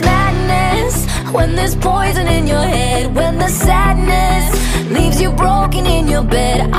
madness when there's poison in your head when the sadness leaves you broken in your bed